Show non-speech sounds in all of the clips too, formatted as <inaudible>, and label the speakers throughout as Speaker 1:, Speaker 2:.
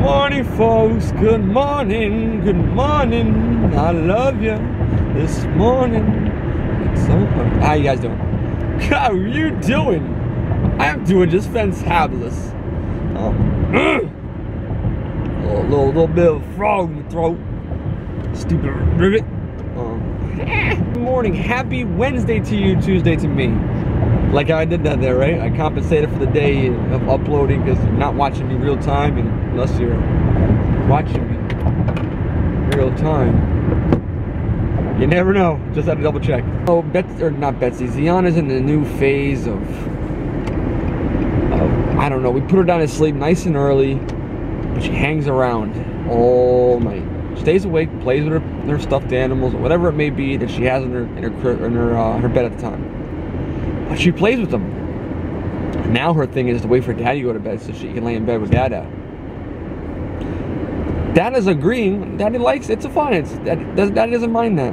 Speaker 1: morning, folks. Good morning. Good morning. I love you. This morning. It's so How you guys doing? <laughs> How are you doing? I'm doing just fantabulous. Um, <clears throat> a little, little bit of frog in the throat. Stupid rivet. Um, <laughs> good morning. Happy Wednesday to you, Tuesday to me. Like how I did that there, right? I compensated for the day of uploading because you're not watching me real time, unless you're watching me real time, you never know. Just had to double check. Oh, Betsy or not Betsy? Ziana's in the new phase of, of I don't know. We put her down to sleep nice and early, but she hangs around all night. Stays awake, plays with her, her stuffed animals, or whatever it may be that she has in her in her in her, uh, her bed at the time. But she plays with them. Now her thing is to wait for daddy to go to bed so she can lay in bed with dada. Dada's agreeing. Daddy likes it. It's fun. It's daddy, daddy doesn't mind that.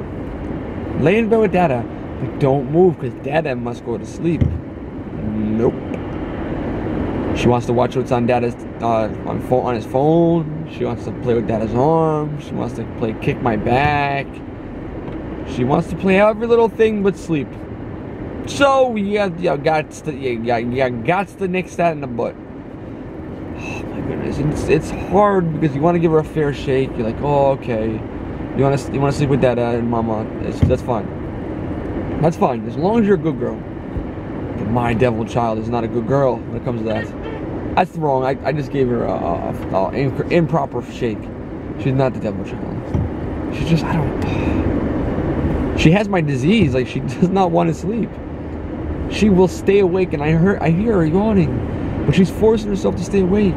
Speaker 1: Lay in bed with dada, but don't move because dada must go to sleep. Nope. She wants to watch what's on dada's uh, on on his phone. She wants to play with dada's arm. She wants to play kick my back. She wants to play every little thing but sleep. So you you got to you you got to nix that in the butt. Oh my goodness, it's it's hard because you want to give her a fair shake. You're like, oh okay, you want to you want to sleep with dad and uh, mama. It's, that's fine. That's fine as long as you're a good girl. But my devil child is not a good girl when it comes to that. That's wrong. I, I just gave her a, a, a improper shake. She's not the devil child. She's just I don't. <sighs> She has my disease. Like she <laughs> does not want to sleep. She will stay awake, and I hear I hear her yawning, but she's forcing herself to stay awake.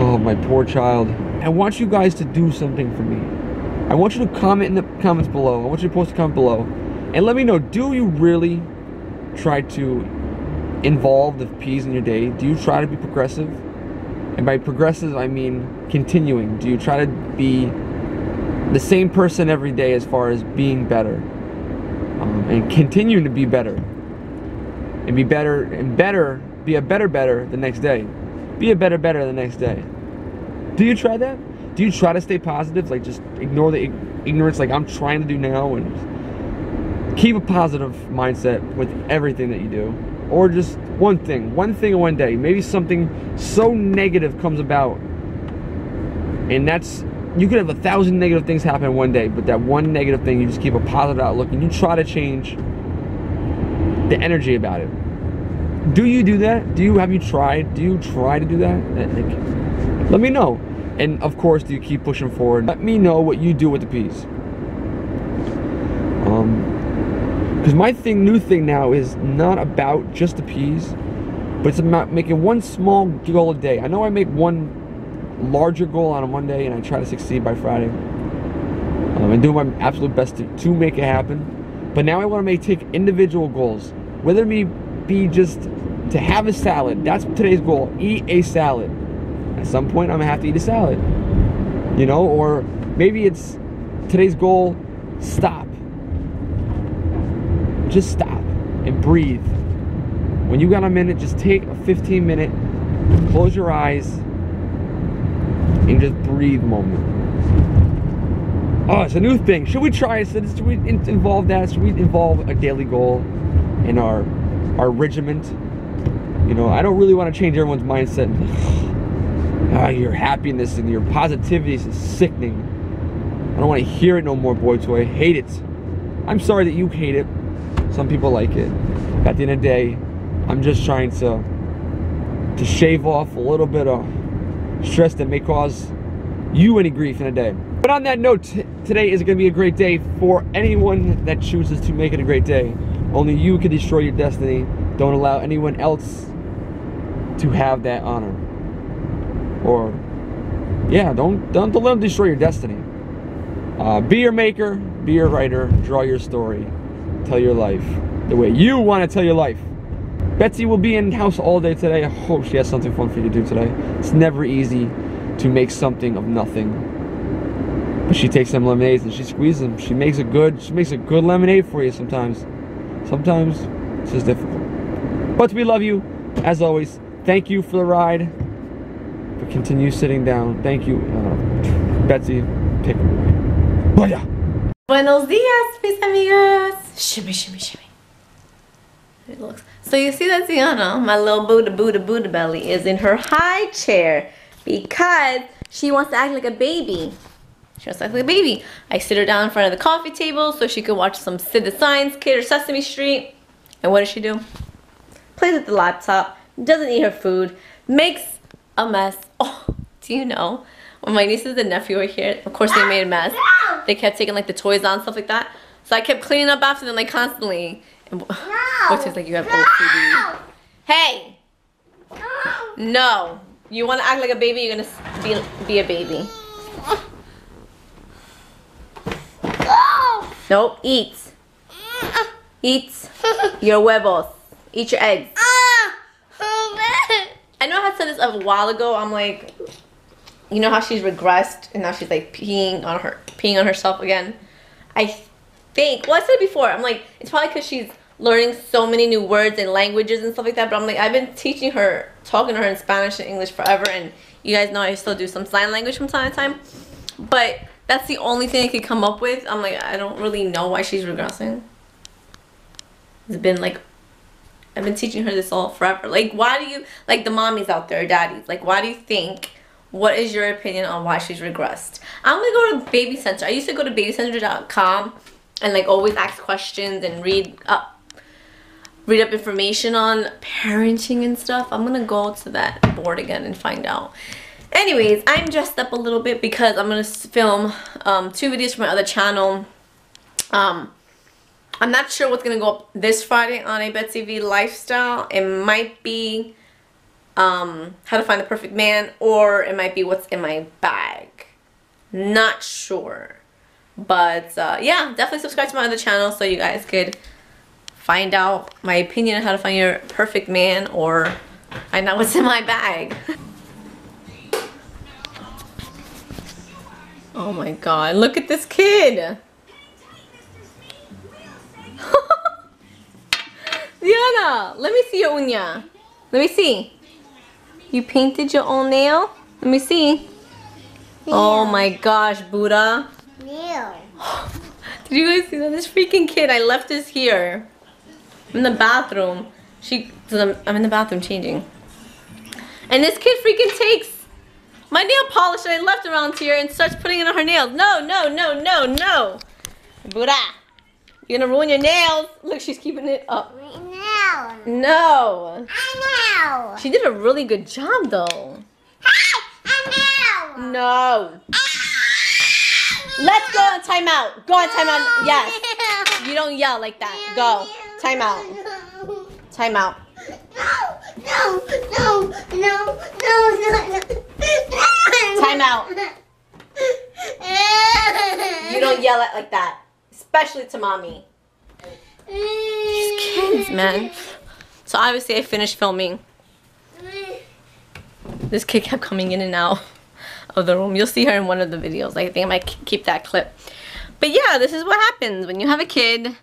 Speaker 1: Oh, my poor child. I want you guys to do something for me. I want you to comment in the comments below. I want you to post a comment below, and let me know. Do you really try to involve the peas in your day? Do you try to be progressive? And by progressive, I mean continuing. Do you try to be the same person every day as far as being better? And continue to be better. And be better and better be a better better the next day. Be a better better the next day. Do you try that? Do you try to stay positive? Like just ignore the ignorance like i'm trying to do now and keep a positive mindset with everything that you do. Or just one thing one thing in one day. Maybe something so negative comes about and that's you could have a thousand negative things happen one day, but that one negative thing, you just keep a positive outlook and you try to change the energy about it. Do you do that? Do you have you tried? Do you try to do that? Like, let me know. And of course, do you keep pushing forward? Let me know what you do with the peas. Um, because my thing, new thing now is not about just the peas, but it's about making one small goal a day. I know I make one larger goal on a Monday and I try to succeed by Friday. Um, and do my absolute best to, to make it happen. But now I want to make take individual goals. Whether it be just to have a salad, that's today's goal. Eat a salad. At some point, I'm gonna have to eat a salad. You know, or maybe it's today's goal. Stop. Just stop and breathe. When you got a minute, just take a 15 minute, close your eyes, and just breathe moment. Oh, it's a new thing. Should we try it? Should we involve that? Should we involve a daily goal in our our regiment? You know, I don't really want to change everyone's mindset. <sighs> ah, your happiness and your positivity is sickening. I don't want to hear it no more, boy toy. I hate it. I'm sorry that you hate it. Some people like it. At the end of the day, I'm just trying to to shave off a little bit of stress that may cause you any grief in a day. But on that note, today is going to be a great day for anyone that chooses to make it a great day. Only you can destroy your destiny. Don't allow anyone else to have that honor. Or, yeah, don't don't, don't let them destroy your destiny. Uh, be your maker, be your writer, draw your story, tell your life the way you want to tell your life. Betsy will be in house all day today. I hope she has something fun for you to do today. It's never easy to make something of nothing. But she takes some lemonades and she squeezes them. She makes a good she makes a good lemonade for you sometimes. Sometimes it's just difficult. But we love you, as always. Thank you for the ride. but continue sitting down. Thank you, uh, Betsy. Take. Vaya.
Speaker 2: Buenos dias, mis amigos. Shimmy, shimmy, shimmy. It looks. So you see that Ziana, my little Buddha, Buddha, Buddha belly, is in her high chair because she wants to act like a baby. She wants to act like a baby. I sit her down in front of the coffee table so she could watch some Sid the Science Kid or Sesame Street. And what does she do? Plays with the laptop, doesn't eat her food, makes a mess. <laughs> Oh, do you know? When my nieces and nephew were here, of course they made a mess. Ah, they kept taking like the toys on, stuff like that. So I kept cleaning up after them like constantly. And, which is like you have OCD. Hey! No. You want to act like a baby, you're going to be, be a baby. No. Nope, eat. Eat your huevos. Eat your eggs. Ah. I know I had said this a while ago. I'm like, you know how she's regressed and now she's like peeing on her, peeing on herself again. I think. Well, I said it before. I'm like, it's probably because she's learning so many new words and languages and stuff like that. But I'm like, I've been teaching her, talking to her in Spanish and English forever, and you guys know I still do some sign language from time to time. But that's the only thing I could come up with. I'm like, I don't really know why she's regressing. It's been like I've been teaching her this all forever. Like, why do you, like the mommies out there, daddies, like, why do you think, what is your opinion on why she's regressed? I'm gonna go to Baby Center. I used to go to babycenter.com and like always ask questions and read up, read up information on parenting and stuff. I'm gonna go to that board again and find out. Anyways, I'm dressed up a little bit because I'm gonna film um, two videos for my other channel. Um, I'm not sure what's gonna go up this Friday on a Betsy V lifestyle. It might be um, how to find the perfect man, or it might be what's in my bag. Not sure, but uh, yeah, definitely subscribe to my other channel so you guys could find out my opinion on how to find your perfect man, or find out what's in my bag. oh my god, look at this kid! <laughs> Ziana, let me see your uña. Let me see. You painted your own nail? Let me see. Oh my gosh, Buddha.
Speaker 3: Nail. <gasps>
Speaker 2: Did you guys see that? This freaking kid, I left this here. I'm in the bathroom. She, I'm, I'm in the bathroom changing. And this kid freaking takes my nail polish that I left around here and starts putting it on her nails. No, no, no, no, no. Buddha. You're gonna ruin your nails. Look, she's keeping it up.
Speaker 3: Nail.
Speaker 2: No.
Speaker 3: A nail.
Speaker 2: She did a really good job though.
Speaker 3: Hey, a nail.
Speaker 2: No. Let's go on timeout. Go on timeout. Yes. <laughs> You don't yell like that. Go. Timeout. Timeout.
Speaker 3: No, no, no, no, no, no.
Speaker 2: Timeout. You don't yell it like that. Especially to mommy. These kids, man. So obviously I finished filming. This kid kept coming in and out of the room. You'll see her in one of the videos. I think I might keep that clip. But yeah, this is what happens when you have a kid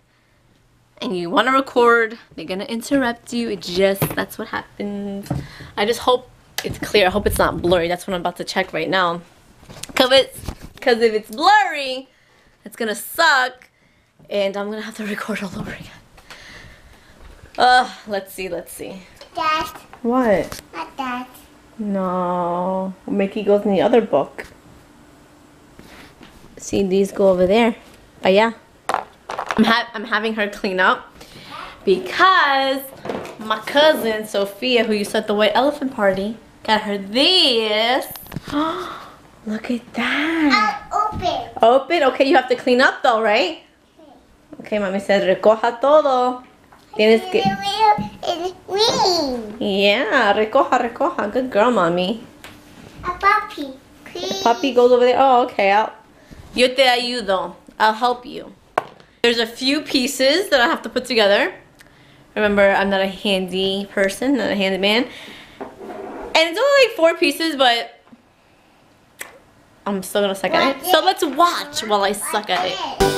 Speaker 2: and you want to record. They're going to interrupt you. It just, that's what happens. I just hope it's clear. I hope it's not blurry. That's what I'm about to check right now. Because it's, cause if it's blurry, it's going to suck. And I'm going to have to <laughs> record all over again. Uh, let's see, let's see.
Speaker 3: That,
Speaker 2: What?
Speaker 3: not that.
Speaker 2: No. Mickey goes in the other book. See, these go over there. But yeah. I'm, ha I'm having her clean up because my cousin Sophia, who you saw at the White Elephant Party, got her this. <gasps> Look at that.
Speaker 3: I'll open.
Speaker 2: Open? Okay, you have to clean up though, right? Hmm. Okay, mami said recoja todo. Tienes que...
Speaker 3: It's me.
Speaker 2: Yeah, recoja, recoja. Good girl, mommy.
Speaker 3: A puppy. Please.
Speaker 2: Puppy goes over there. Oh, okay. I'll, yo te ayudo. I'll help you. There's a few pieces that I have to put together. Remember, I'm not a handy person, not a handy man. And it's only like four pieces, but I'm still gonna suck at it. So let's watch while I suck at it.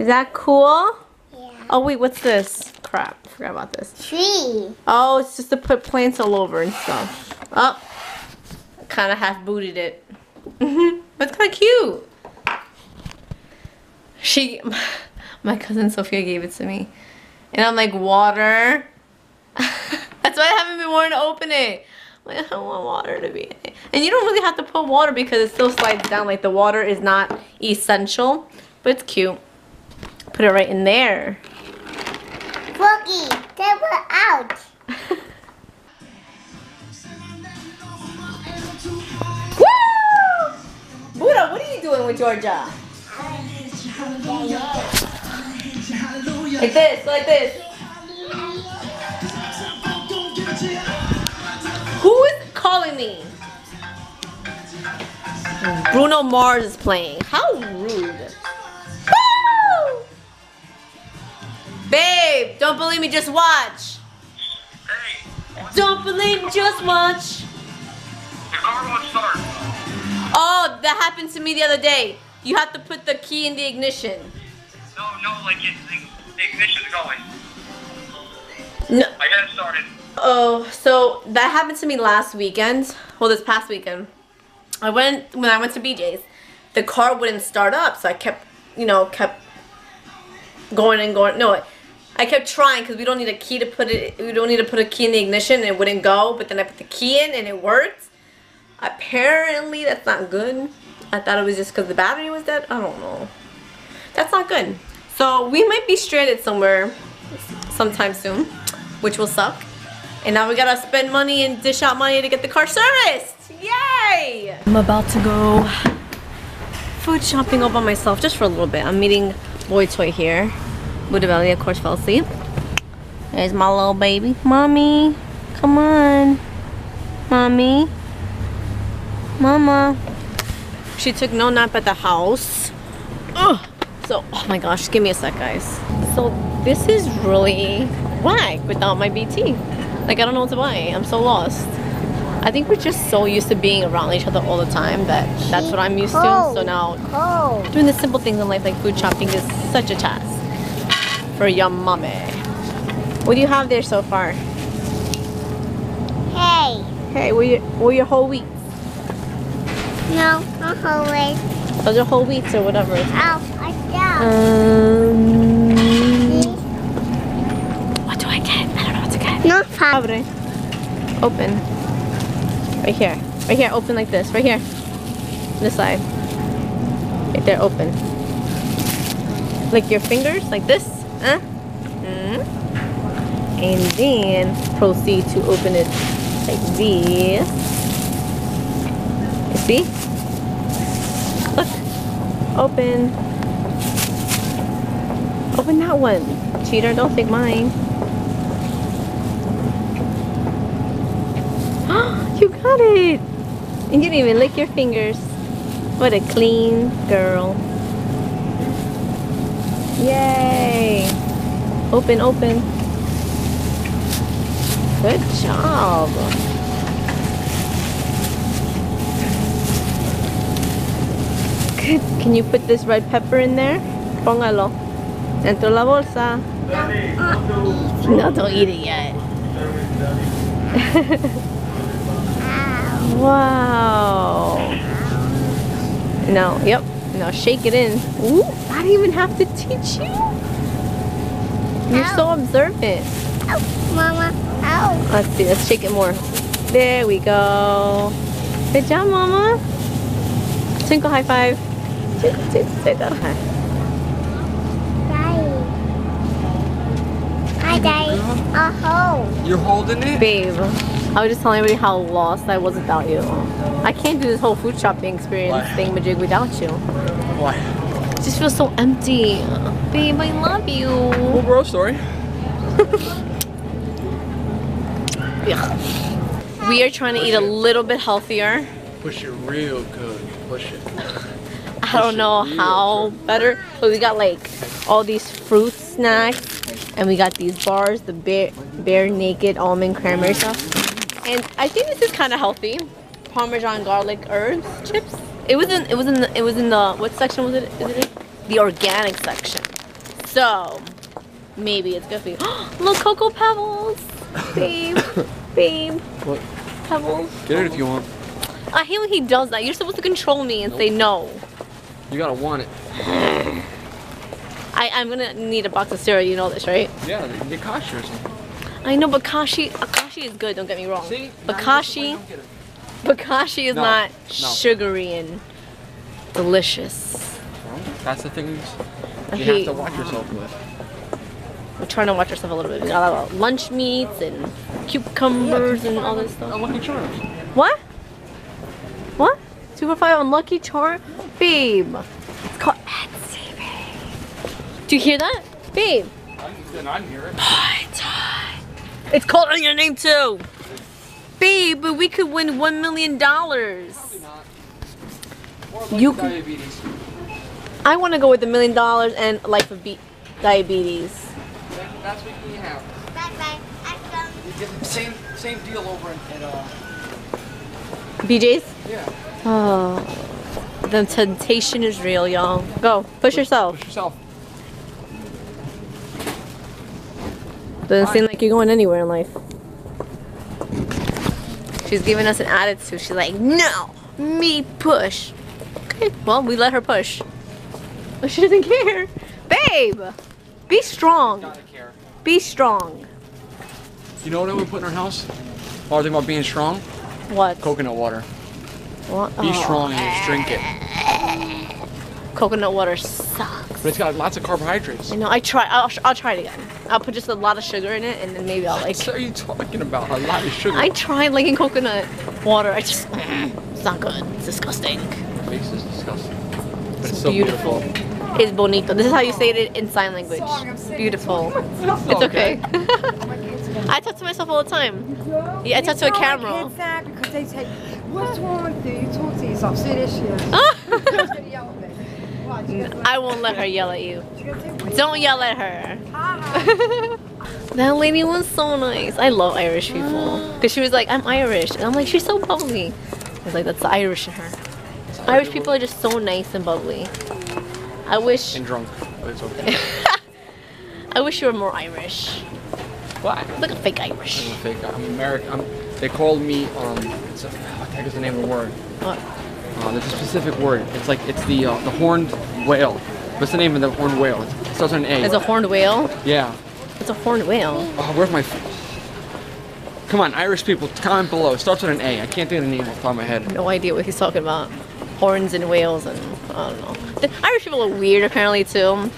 Speaker 2: Is that cool?
Speaker 3: Yeah.
Speaker 2: Oh wait, what's this? Crap, forgot about this.
Speaker 3: Tree.
Speaker 2: Oh, it's just to put plants all over and stuff. Oh, kind of half booted it. Mhm. That's kind of cute. She, <laughs> my cousin Sophia gave it to me, and I'm like water. <laughs> That's why I haven't been wanting to open it. I'm like, I don't want water to be in it. And you don't really have to put water because it still slides down. Like the water is not essential, but it's cute. Put it right in there.
Speaker 3: Boogie. They were out. <laughs>
Speaker 2: Woo! Buddha, what are you doing with Georgia? Like this, like this. Who is calling me? Bruno Mars is playing. How rude. Babe, don't believe me, just watch.
Speaker 4: Hey,
Speaker 2: Don't believe me, just watch.
Speaker 4: the car won't start.
Speaker 2: Oh, that happened to me the other day. You have to put the key in the ignition.
Speaker 4: No, no, like it's the, the ignition's going.
Speaker 2: No.
Speaker 4: I got it started.
Speaker 2: Oh, so that happened to me last weekend. Well, this past weekend. I went when I went to BJ's. The car wouldn't start up, so I kept, you know, kept going and going. No, I kept trying because we don't need a key to put it. We don't need to put a key in the ignition, and it wouldn't go. But then I put the key in, and it worked. Apparently, that's not good. I thought it was just because the battery was dead. I don't know. That's not good. So we might be stranded somewhere sometime soon, which will suck. And now we gotta spend money and dish out money to get the car serviced. Yay! I'm about to go food shopping all by myself just for a little bit. I'm meeting Boy Toy here. Buddha belly, of course, fell asleep. There's my little baby. Mommy, come on. Mommy. Mama. She took no nap at the house. Ugh. So, oh my gosh, give me a sec, guys. So, this is really whack without my BT. Like, I don't know what to buy. I'm so lost. I think we're just so used to being around each other all the time that that's what I'm used to. So now, doing the simple things in life like food shopping is such a task for a young mommy. What do you have there so far?
Speaker 3: Hey.
Speaker 2: Hey, what are your, what are your whole wheats?
Speaker 3: No, not always.
Speaker 2: Those are whole wheats or whatever.
Speaker 3: Oh, I down.
Speaker 2: Um, what do I get? I don't know what to get.
Speaker 3: Not fun.
Speaker 2: Open. Right here. Right here. Open like this. Right here. This side. Right there. Open. Like your fingers. Like this. Mm. And then proceed to open it like this. See? Look. Open. Open that one. Cheater, don't take mine. <gasps> you got it! And you didn't even lick your fingers. What a clean girl. Yay! Open, open. Good job. Good. Can you put this red pepper in there? Póngalo. Dentro de la bolsa. No, don't eat it yet. <laughs> wow. No, yep. Now shake it in. Ooh, I didn't even have to teach you. You're ow. so observant.
Speaker 3: Ow, Mama, ow.
Speaker 2: Let's see, let's shake it more. There we go. Good job, Mama. Twinkle, high five. Twinkle, twinkle, twinkle.
Speaker 3: Hi. Daddy.
Speaker 1: Hi, You're holding it?
Speaker 2: Babe, I was just telling everybody how lost I was without you. I can't do this whole food shopping experience
Speaker 1: thing,
Speaker 2: Majig, without you.
Speaker 1: Why?
Speaker 2: It just feels so empty. Babe, I love you.
Speaker 1: Well, bro, story.
Speaker 2: Ugh. We are trying to eat a little bit healthier.
Speaker 1: Push it real good. Push it.
Speaker 2: I don't know how better, but we got like all these fruit snacks, and we got these bars, the bare, bare naked almond cranberry stuff. And I think this is kind of healthy. Parmesan garlic herbs chips. It was in it was in the, it was in the what section was it? Is it in? The organic section. So maybe it's good for you. Look, cocoa pebbles, babe, <laughs> babe,
Speaker 1: What?
Speaker 2: pebbles.
Speaker 1: Get it if you want.
Speaker 2: I hate when he does that. You're supposed to control me and say no.
Speaker 1: You gotta want it.
Speaker 2: I, I'm gonna need a box of cereal. You know this, right?
Speaker 1: Yeah, they cost you or something.
Speaker 2: I know, but Kashi, Akashi is good. Don't get me wrong.
Speaker 1: See?
Speaker 2: But
Speaker 1: Now you
Speaker 2: Kashi,
Speaker 1: just- don't get it.
Speaker 2: but Kashi is
Speaker 1: No,
Speaker 2: not
Speaker 1: no.
Speaker 2: sugary and delicious.
Speaker 1: That's the things
Speaker 2: I
Speaker 1: you
Speaker 2: hate.
Speaker 1: have to watch yourself with.
Speaker 2: We're trying to watch ourselves a little bit. We got a lot of lunch meats and cucumbers and all this stuff.
Speaker 1: Lucky Charms.
Speaker 2: What? What? Two for five on Lucky Charm, babe. It's called Etsy, babe. Do you hear that, babe?
Speaker 1: I hear it.
Speaker 2: It's called on your name too. Babe, but we could win one million dollars. You can-
Speaker 1: diabetes.
Speaker 2: I want to go with a million dollars and life of be- diabetes.
Speaker 1: Then that's what you have.
Speaker 3: Bye bye. I come.
Speaker 1: You get the same same deal over at uh
Speaker 2: BJ's?
Speaker 1: yeah.
Speaker 2: Oh, the temptation is real, y'all. Go, push yourself.
Speaker 1: Push yourself.
Speaker 2: Doesn't seem like you're going anywhere in life. She's giving us an attitude. She's like, no, me push. Okay, well, we let her push. <laughs> She doesn't care. Babe, be strong.
Speaker 1: Care.
Speaker 2: Be strong.
Speaker 1: You know what I would put in our house? While we're thinking about being strong?
Speaker 2: What?
Speaker 1: Coconut water.
Speaker 2: What?
Speaker 1: Be
Speaker 2: Oh,
Speaker 1: strong and just drink it.
Speaker 2: Coconut water sucks.
Speaker 1: But it's got lots of carbohydrates.
Speaker 2: You know. I try. I'll, I'll try it again. I'll put just a lot of sugar in it, and then maybe I'll like. <laughs>
Speaker 1: What are you talking about? A lot of sugar.
Speaker 2: I tried liking coconut water. I just, mm, it's not good. It's disgusting.
Speaker 1: face is disgusting. It's,
Speaker 2: It's
Speaker 1: so
Speaker 2: beautiful.
Speaker 1: beautiful.
Speaker 2: It's bonito. This is how you say it in sign language. Beautiful. <laughs> It's okay. <laughs> I talk to myself all the time. Yeah, I talk to a camera.
Speaker 5: Because they say, "What's wrong with you? You talk to yourself." See, there she is. <laughs> She's gonna yell at me. Watch, she's gonna
Speaker 2: I won't let her yell at you.
Speaker 5: she's gonna say,
Speaker 2: Don't yell at her.
Speaker 5: Uh-huh.
Speaker 2: That lady was so nice. I love Irish people. <gasps> Because she was like, I'm Irish. And I'm like, she's so bubbly. I was like, that's the Irish in her. Irish people are just so nice and bubbly. I wish
Speaker 1: And drunk. But it's okay. <laughs>
Speaker 2: I wish you were more Irish.
Speaker 1: Why?
Speaker 2: Like a fake Irish.
Speaker 1: I'm a fake. I'm American. I'm, they called me. Um, it's a, what the heck is the name of the word?
Speaker 2: What?
Speaker 1: Uh, there's a specific word. It's like it's the uh, the horned whale. What's the name of the horned whale? It starts with an A.
Speaker 2: It's a horned whale.
Speaker 1: yeah.
Speaker 2: It's a horned whale.
Speaker 1: Oh, where's my? Come on, Irish people, comment below. It starts with an A. I can't think of the name off the top of my head.
Speaker 2: No idea what he's talking about. Horns and whales and I don't know. The Irish people are weird apparently too.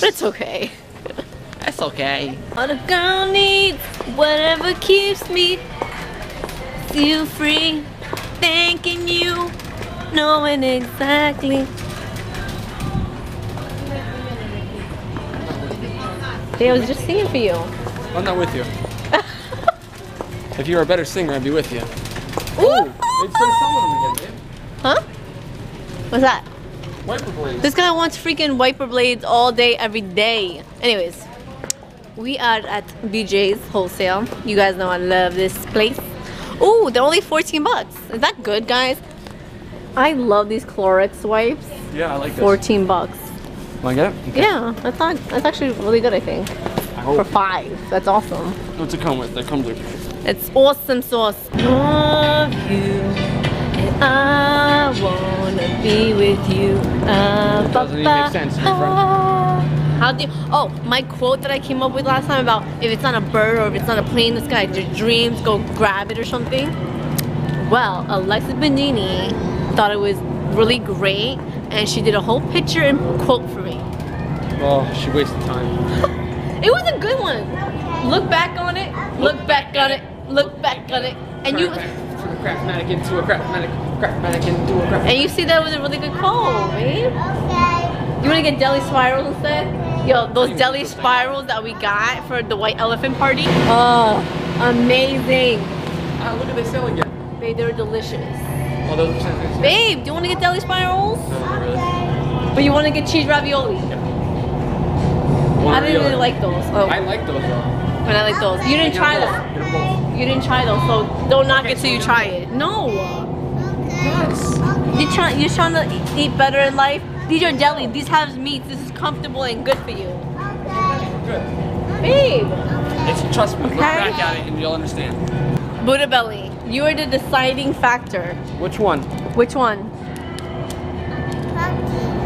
Speaker 2: But it's okay. <laughs>
Speaker 1: That's okay.
Speaker 2: All a girl needs, whatever keeps me feel free. Thanking you, knowing exactly. Hey, I was just singing for you.
Speaker 1: I'm not with you. <laughs> if you were a better singer, I'd be with you.
Speaker 2: Ooh.
Speaker 1: They started selling them again,
Speaker 2: Huh? What's that?
Speaker 1: Wiper blades.
Speaker 2: This guy wants freaking wiper blades all day, every day. Anyways, we are at BJ's Wholesale. You guys know I love this place. Ooh, they're only 14 bucks. Is that good, guys? I love these Clorox wipes.
Speaker 1: Yeah, I like this.
Speaker 2: 14 bucks.
Speaker 1: Get it? Okay.
Speaker 2: Yeah, that's not, that's actually really good, I think.
Speaker 1: I
Speaker 2: For five. That's awesome.
Speaker 1: What's it come with? That comes with.
Speaker 2: It's awesome sauce. Love you. I wanna be with you. Ah,
Speaker 1: Doesn't even make sense, my
Speaker 2: ba,
Speaker 1: friend.
Speaker 2: ah. How do you, oh, my quote that I came up with last time about if it's not a bird or if it's not a plane in the sky, your dreams, go grab it or something. Well, Alexa Benini thought it was really great and she did a whole picture and quote for me.
Speaker 1: Oh, she wasted time. <laughs>
Speaker 2: It was a good one. Look back on it. Look back on it. Look back on it. And you
Speaker 1: Turn it back a craft mannequin to a craft mannequin, craft mannequin to a craft.
Speaker 2: and you see that was a really good call, babe.
Speaker 3: Okay.
Speaker 2: You wanna get deli spirals instead? Yo, those deli spirals that we got for the white elephant party. Oh, amazing.
Speaker 1: Ah, look at they sell again.
Speaker 2: Babe, they're delicious.
Speaker 1: Oh, those are.
Speaker 2: Babe, do you wanna get deli spirals?
Speaker 1: No, really.
Speaker 2: But you wanna get cheese ravioli? Yeah. I didn't really like those. Oh,
Speaker 1: I like those though.
Speaker 2: but I like those. You didn't try them.
Speaker 1: They're both.
Speaker 2: You didn't try those, so don't knock it till you try it. No.
Speaker 1: Yes.
Speaker 2: You try, you're trying to eat- eat better in life. These are deli. These have meats. This is comfortable and good for you.
Speaker 1: Good.
Speaker 2: Babe.
Speaker 1: It's trust me. Look back at it and you'll understand.
Speaker 2: Buddha belly. You are the deciding factor.
Speaker 1: Which one?
Speaker 2: Which one?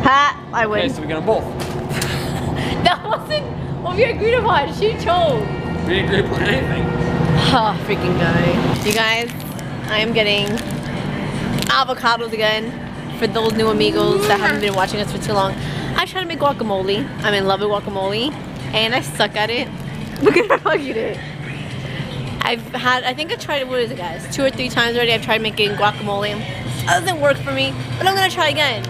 Speaker 2: Ha! I win.
Speaker 1: Okay, so we got them both. <laughs>
Speaker 2: That wasn't what we agreed upon. She chose.
Speaker 1: We didn't agree upon anything. <laughs>
Speaker 2: Oh, freaking guy. You guys, I am getting avocados again for those new amigos that haven't been watching us for too long. I try to make guacamole. I'm in love with guacamole and I suck at it. Look at how I eat it. I've had, I think I tried it, what is it guys? Two or three times already I've tried making guacamole. It doesn't work for me, but I'm gonna try again.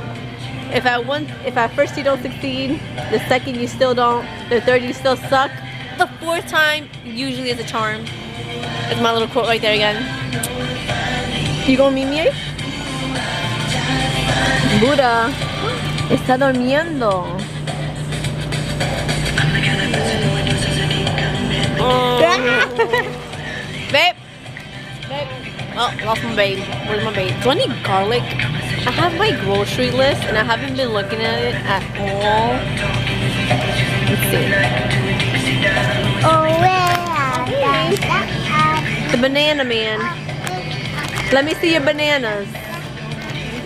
Speaker 2: If at once, if at first you don't succeed, the second you still don't, the third you still suck, the fourth time usually is a charm. That's my little quote right there again. You gonna meet me ahí? Buddha está durmiendo. Oh. babe, babe. Oh, lost my babe. Where's my babe? Do I need garlic? I have my grocery list and I haven't been looking at it at all. Let's see.
Speaker 3: Oh?
Speaker 2: The banana man. Let me see your bananas.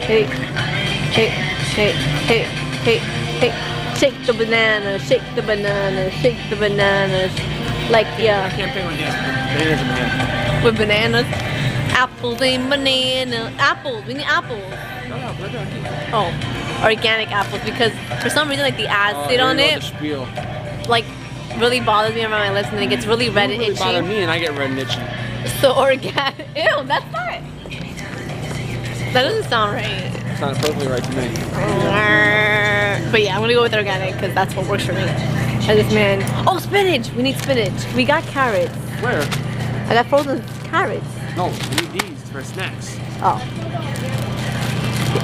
Speaker 2: Hey, hey, hey, hey, hey, hey. Shake the banana, shake the banana, shake the bananas. Like,
Speaker 1: I
Speaker 2: yeah,
Speaker 1: can't pick one yes. Bananas and bananas.
Speaker 2: with bananas. Apples and banana. Apples, we need apples.
Speaker 1: No, no, put it down, keep.
Speaker 2: Oh, organic apples because for some reason, like the
Speaker 1: Oh,
Speaker 2: acid
Speaker 1: there
Speaker 2: on it, like, really bothers me around my lips and then it gets really red and
Speaker 1: Really bother me and I get red and itchy. <laughs>
Speaker 2: So organic. <laughs> Ew, that's not. That doesn't sound right.
Speaker 1: Sounds perfectly right to me.
Speaker 2: But yeah, I'm gonna go with organic because that's what works for me. And this man. Oh, spinach! We need spinach. We got carrots.
Speaker 1: Where?
Speaker 2: I got frozen carrots.
Speaker 1: No, we need these for snacks.
Speaker 2: Oh.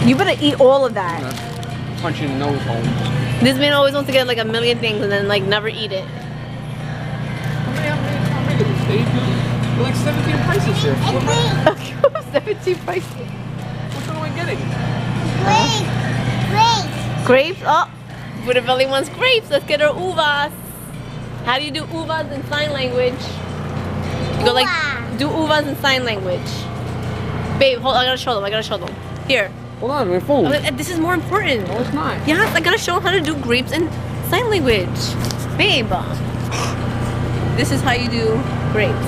Speaker 2: You better eat all of that.
Speaker 1: gonna punch nose hole.
Speaker 2: This man always wants to get like a million things and then like never eat it.
Speaker 1: Like 17 prices here. What, am I-
Speaker 2: 17 prices.
Speaker 1: which one am I getting?
Speaker 3: Wait, wait.
Speaker 2: Grapes? Oh, Buddha Belly wants grapes. Let's get her uvas. How do you do uvas in sign language? You go like,
Speaker 3: Uva.
Speaker 2: do uvas in sign language. Babe, hold on, I gotta show them. I gotta show them. Here.
Speaker 1: Hold on, my phone.
Speaker 2: Uh, This is more important.
Speaker 1: No, it's not.
Speaker 2: Yes, I gotta show them how to do grapes in sign language. Babe. <sighs> This is how you do grapes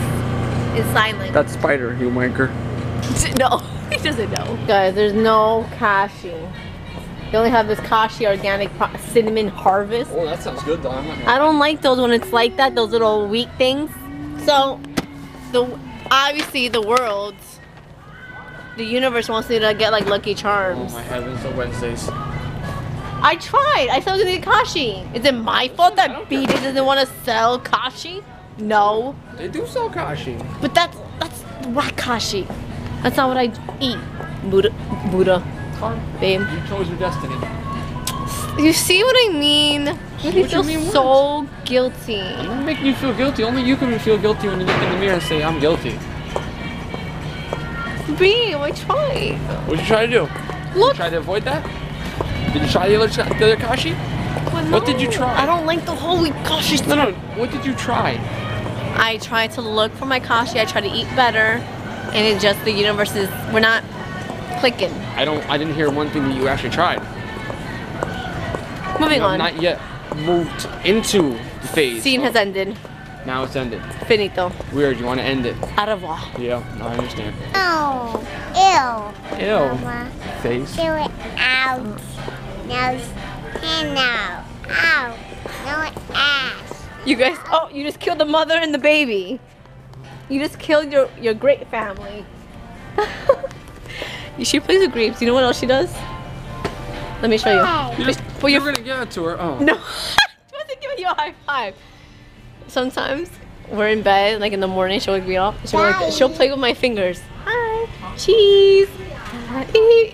Speaker 2: in sign language.
Speaker 1: That's Spider, you wanker. <laughs>
Speaker 2: No, <laughs> he doesn't know. Guys, there's no kashi. They only have this kashi organic cinnamon harvest.
Speaker 1: Oh, that sounds good though. I'm not
Speaker 2: I don't like those when it's like that, those little weak things. So, the obviously the world, the universe wants me to get like Lucky Charms.
Speaker 1: Oh
Speaker 2: Charms.
Speaker 1: my heavens, the Wednesdays.
Speaker 2: I tried. I said I was gonna get kashi. Is it my fault that Beat doesn't want to sell kashi? No,
Speaker 1: They do sell kashi.
Speaker 2: but that's that's wakashi. That's not what I eat. Buddha, Buddha,
Speaker 1: Fine.
Speaker 2: babe.
Speaker 1: You chose your destiny.
Speaker 2: You see what I mean?
Speaker 1: What you
Speaker 2: feel
Speaker 1: mean
Speaker 2: so guilty.
Speaker 1: I'm not making you feel guilty. Only you can feel guilty when you look in the mirror and say, I'm guilty.
Speaker 2: Babe, I tried.
Speaker 1: What did you try to do? Did you
Speaker 2: Look.
Speaker 1: try to avoid that? Did you try the other, the other kashi?
Speaker 2: But
Speaker 1: What did you try?
Speaker 2: I don't like the holy kashi
Speaker 1: No, no. What did you try?
Speaker 2: I try to look for my kashi. I try to eat better, and it's just the universe is we're not clicking.
Speaker 1: I don't. I didn't hear one thing that you actually tried.
Speaker 2: Moving
Speaker 1: You
Speaker 2: on.
Speaker 1: Not yet moved into the phase.
Speaker 2: Scene has ended.
Speaker 1: Now it's ended.
Speaker 2: Finito.
Speaker 1: Weird. You want to end it?
Speaker 2: Au revoir.
Speaker 1: Yeah. No, I understand.
Speaker 3: Oh, ew.
Speaker 1: Ew.
Speaker 3: Mama,
Speaker 1: Face.
Speaker 3: do it out. Now, and now. Ow. No ass.
Speaker 2: You guys, oh, you just killed the mother and the baby. You just killed your your great family. she plays with grapes. You know what else she does? Let me show you.
Speaker 3: Hey.
Speaker 1: You're,
Speaker 2: Well,
Speaker 1: you're
Speaker 2: you're-
Speaker 1: gonna give it to her. Oh.
Speaker 2: No, <laughs> I wasn't giving you a high five. Sometimes we're in bed, like in the morning, she'll wake me up. She'll, like, she'll play with my fingers. Hi, cheese. Hi.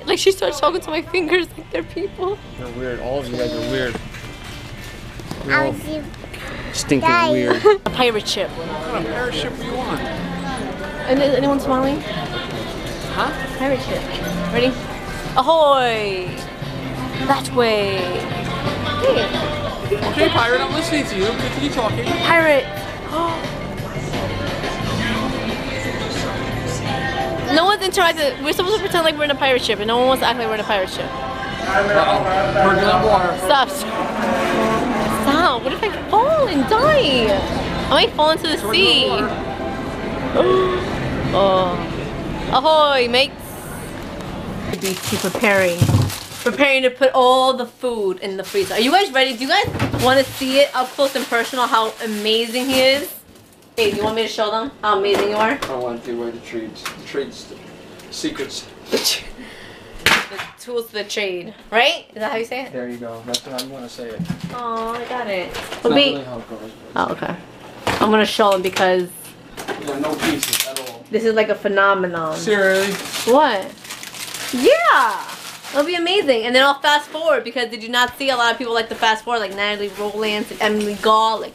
Speaker 2: Like she starts talking to my fingers like they're people.
Speaker 1: They're weird. All of you guys are weird. You're
Speaker 3: I'll
Speaker 1: all
Speaker 3: give
Speaker 1: stinking
Speaker 3: Daddy.
Speaker 1: weird.
Speaker 2: A <laughs> pirate ship.
Speaker 1: What kind of pirate ship do you want?
Speaker 2: And is anyone smiling?
Speaker 1: Huh?
Speaker 2: Pirate ship. Ready? Ahoy! That way. Hey,
Speaker 1: Okay, pirate, I'm listening to you. Continue talking.
Speaker 2: pirate. <gasps> no one's interacted. We're supposed to pretend like we're in a pirate ship, and no one wants to act like we're in a pirate ship.
Speaker 1: Uh-oh. We're gonna water.
Speaker 2: Stop. Stop. What if I fall and die? I might fall into the sea. <gasps> oh. Ahoy, mates. Be preparing. Preparing to put all the food in the freezer. Are you guys ready? Do you guys want to see it up close and personal how amazing he is? Hey, do you want me to show them how amazing you are?
Speaker 1: I want to give away the trades. The trades. secrets.
Speaker 2: The, <laughs> tr- the tools to the trade, right? Is that how you say it?
Speaker 1: There you go. That's what I'm gonna say it.
Speaker 2: Oh, I got it.
Speaker 1: not
Speaker 2: But wait.
Speaker 1: really how it goes. But
Speaker 2: Oh, okay. I'm gonna show them because
Speaker 1: yeah, no pieces at all.
Speaker 2: this is like a phenomenon.
Speaker 1: Seriously?
Speaker 2: What? Yeah! It'll be amazing. And then I'll fast forward because did you not see a lot of people like to fast forward, like Natalie Rowlands and Emily Gall? Like,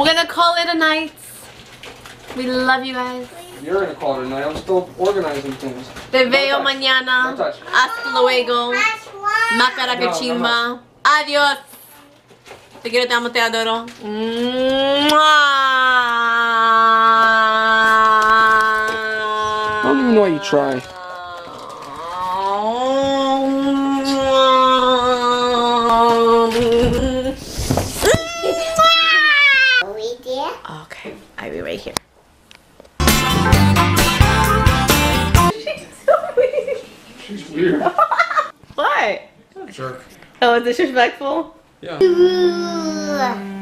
Speaker 2: we're gonna call it a night. We love you guys.
Speaker 1: You're gonna call it a night. I'm still organizing things.
Speaker 2: Te
Speaker 1: No
Speaker 2: veo
Speaker 1: touch.
Speaker 2: mañana.
Speaker 1: No touch.
Speaker 2: Hasta luego.
Speaker 3: That's one.
Speaker 2: Macara que
Speaker 1: No, no
Speaker 2: chimba. Adiós. Te quiero, te amo, te adoro.
Speaker 1: I don't even know why you try. She's <laughs> weird.
Speaker 2: what?
Speaker 1: Jerk.
Speaker 2: Oh, is disrespectful?
Speaker 1: Yeah.
Speaker 3: Ooh.